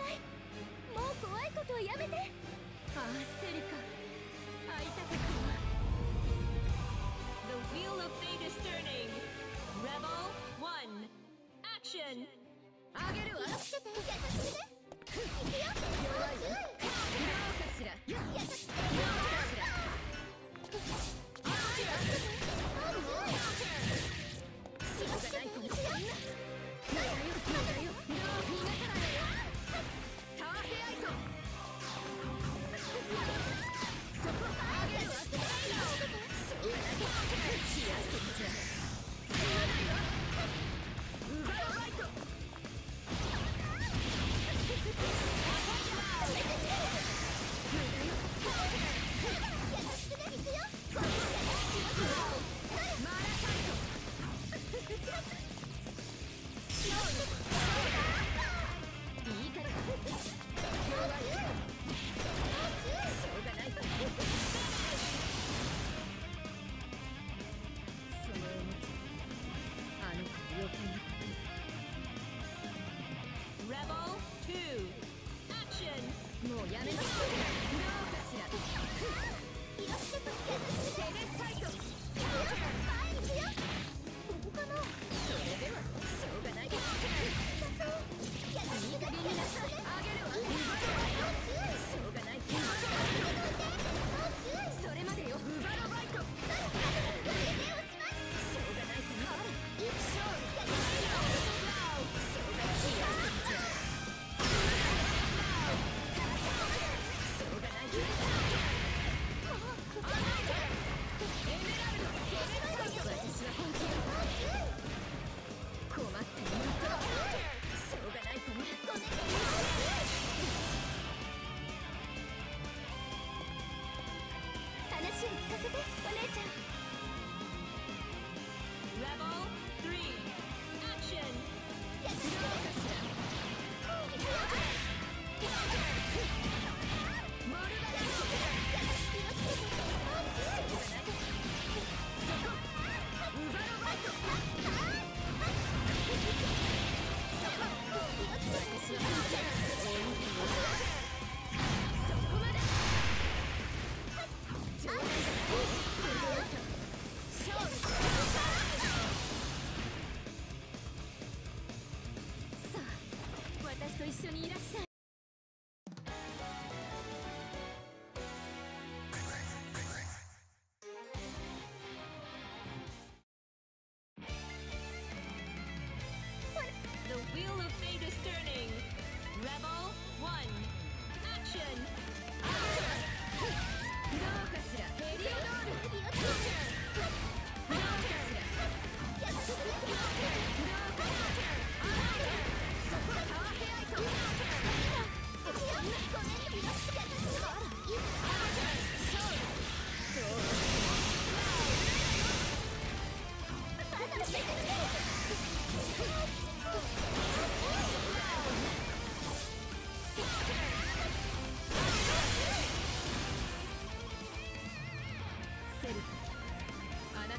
い。もう怖いことはやめて。ああセリカ会いたか。ったわ The wheel of fate is turning Rebel 1 Action あげるわ。て。優しくて。くよもうどうかしら優しく。て。Enemy. Yeah. と一緒にいらっしゃい「The Wheel of Fate is turning! Rebel 1! Action!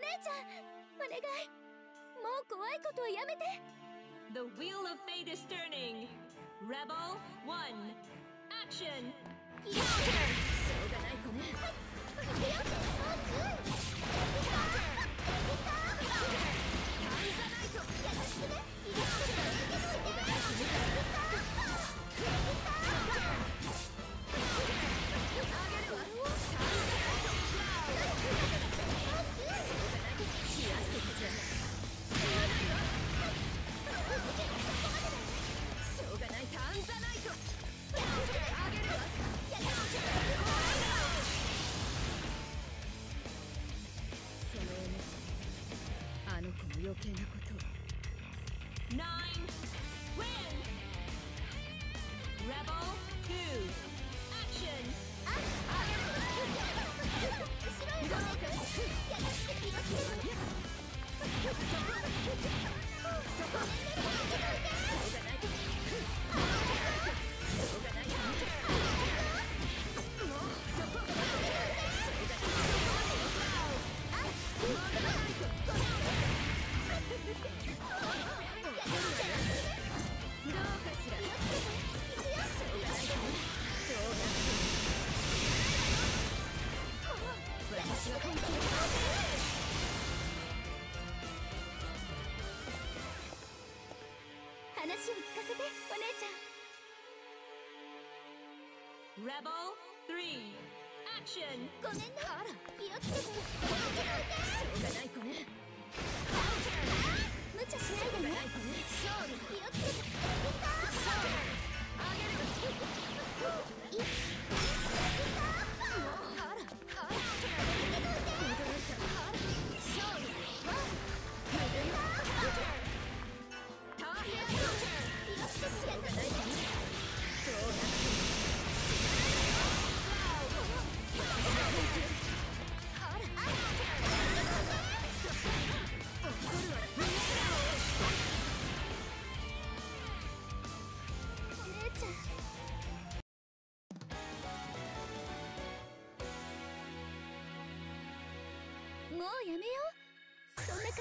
姉ちゃんお願いもう怖いことはやめて The wheel of fate is turning Rebel 1 Action Counter しょうがない子ね Rebel 3, action! ごめんな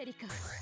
セリカ